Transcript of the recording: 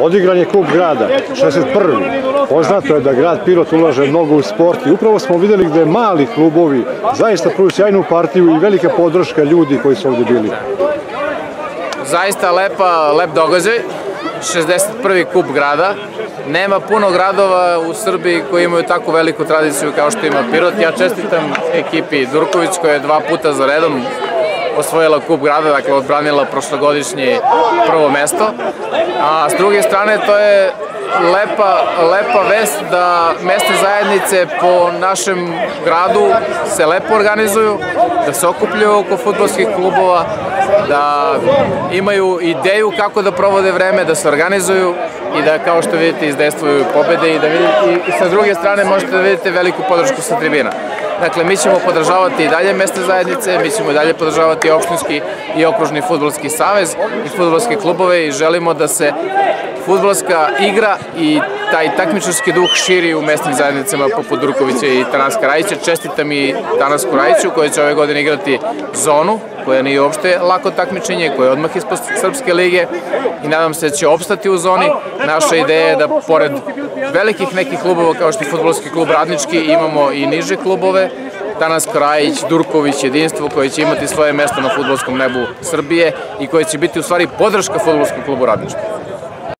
Odigran je kup grada, 61. Poznato je da grad Pirot ulaže mnogo u sport i upravo smo videli gde mali klubovi zaista pruju sjajnu partiju i velika podrška ljudi koji su ovde bili. Zaista lepa, lep događaj, 61. kup grada. Nema puno gradova u Srbiji koji imaju tako veliku tradiciju kao što ima Pirot. Ja čestitam ekipi Durković koja je dva puta za redom osvojila kup grada, dakle odbranila prošlogodišnje prvo mesto. A s druge strane to je lepa, lepa vest da mesne zajednice po našem gradu se lepo organizuju, da se okupljaju oko futbolskih klubova, da imaju ideju kako da provode vreme, da se organizuju i da kao što vidite izdejstvuju pobede i da vidite, i sa druge strane možete da vidite veliku podršku sa tribina. Dakle, mi ćemo podržavati i dalje mesne zajednice, mi ćemo i dalje podržavati opštinski i okružni futbolski savez i futbolske klubove i želimo da se futbolska igra i taj takmičarski duh širi u mesnim zajednicama poput Durkovića i Tanas Karajića. Čestitam i Tanas Karajiću koji će ove godine igrati zonu, koja nije uopšte lako takmičenje, koja je odmah ispod Srpske lige i nadam se da će opstati u zoni. Naša ideja je da pored velikih nekih klubova kao što je futbolski klub Radnički imamo i niže klubove, Tanas Krajić, Durković, jedinstvo koje će imati svoje mesto na futbolskom nebu Srbije i koje će biti u stvari podrška futbolskom klubu Radnički.